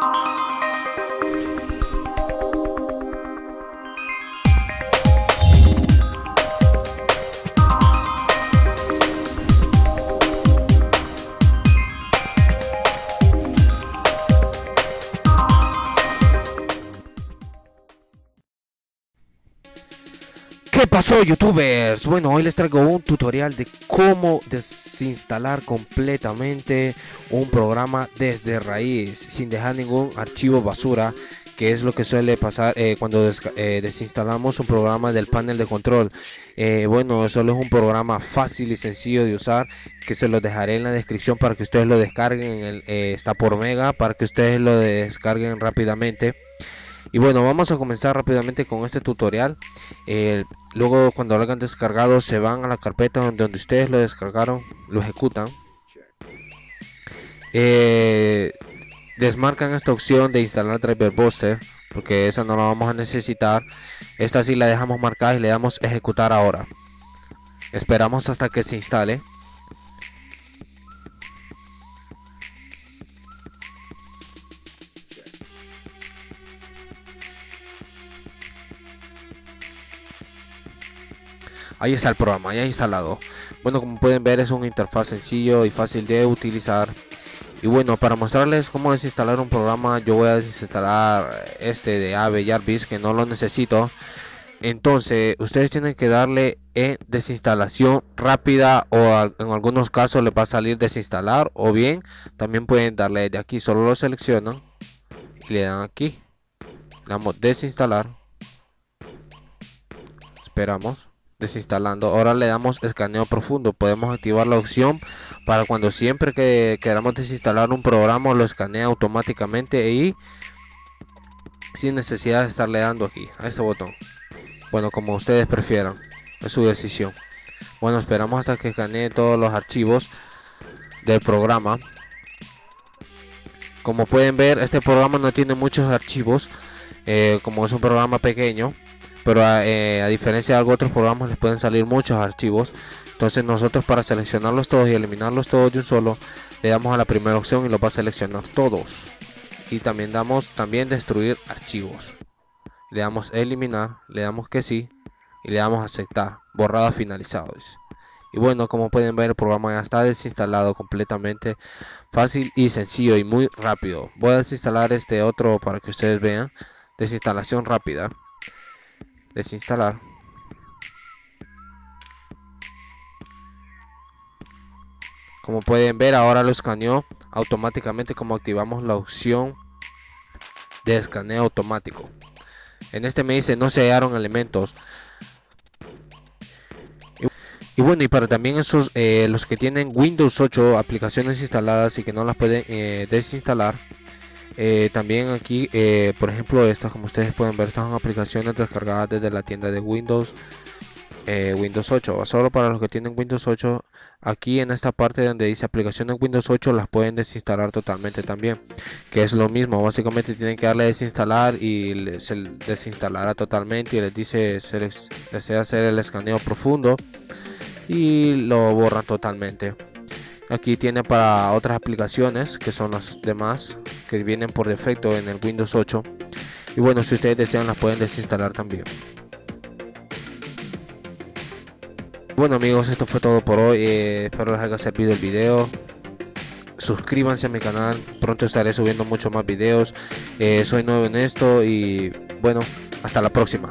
Música ¿Qué pasó youtubers? Bueno, hoy les traigo un tutorial de cómo desinstalar completamente un programa desde raíz sin dejar ningún archivo basura que es lo que suele pasar eh, cuando eh, desinstalamos un programa del panel de control. Eh, bueno, solo es un programa fácil y sencillo de usar que se lo dejaré en la descripción para que ustedes lo descarguen. está por mega para que ustedes lo descarguen rápidamente. Y bueno, vamos a comenzar rápidamente con este tutorial. Luego cuando lo hayan descargado se van a la carpeta donde, ustedes lo descargaron, lo ejecutan. Eh, desmarcan esta opción de instalar driver booster porque esa no la vamos a necesitar. Esta sí la dejamos marcada y le damos ejecutar ahora. Esperamos hasta que se instale. Ahí está el programa, ya instalado. Bueno, como pueden ver es un interfaz sencillo y fácil de utilizar. Y bueno, para mostrarles cómo desinstalar un programa, yo voy a desinstalar este de Ave Jarvis que no lo necesito. Entonces, ustedes tienen que darle en desinstalación rápida o en algunos casos le va a salir desinstalar o bien también pueden darle de aquí, solo lo seleccionan y le dan aquí. Le damos desinstalar. Esperamos desinstalando. Ahora le damos escaneo profundo. Podemos activar la opción para cuando siempre que queramos desinstalar un programa lo escanea automáticamente y sin necesidad de estarle dando aquí a este botón. Bueno, como ustedes prefieran. Es su decisión. Bueno, esperamos hasta que escanee todos los archivos del programa. Como pueden ver, este programa no tiene muchos archivos. Eh, como es un programa pequeño pero eh, a, diferencia de otros programas les pueden salir muchos archivos. Entonces nosotros para seleccionarlos todos y eliminarlos todos de un solo le damos a la primera opción y lo va a seleccionar todos. Y también damos también destruir archivos. Le damos eliminar le damos que sí y le damos aceptar. Borrado finalizado y bueno como pueden ver el programa ya está desinstalado completamente fácil y sencillo y muy rápido. Voy a desinstalar este otro para que ustedes vean. Desinstalación rápida desinstalar. Como pueden ver ahora lo escaneó automáticamente como activamos la opción de escaneo automático. En este me dice no se hallaron elementos y, bueno y para también esos eh, los que tienen windows 8 aplicaciones instaladas y que no las pueden eh, desinstalar eh, también aquí, eh, por ejemplo, estas como ustedes pueden ver, estas son aplicaciones descargadas desde la tienda de Windows, eh, Windows 8. Solo para los que tienen Windows 8, aquí en esta parte donde dice aplicaciones Windows 8 las pueden desinstalar totalmente también. Que es lo mismo, básicamente tienen que darle desinstalar y se desinstalará totalmente y les dice desea hacer el escaneo profundo y lo borran totalmente. Aquí tiene para otras aplicaciones que son las demás que vienen por defecto en el Windows 8. Y bueno, si ustedes desean las pueden desinstalar también. Bueno amigos, esto fue todo por hoy. Eh, espero les haya servido el video. Suscríbanse a mi canal. Pronto estaré subiendo muchos más videos. Eh, soy nuevo en esto y bueno, hasta la próxima.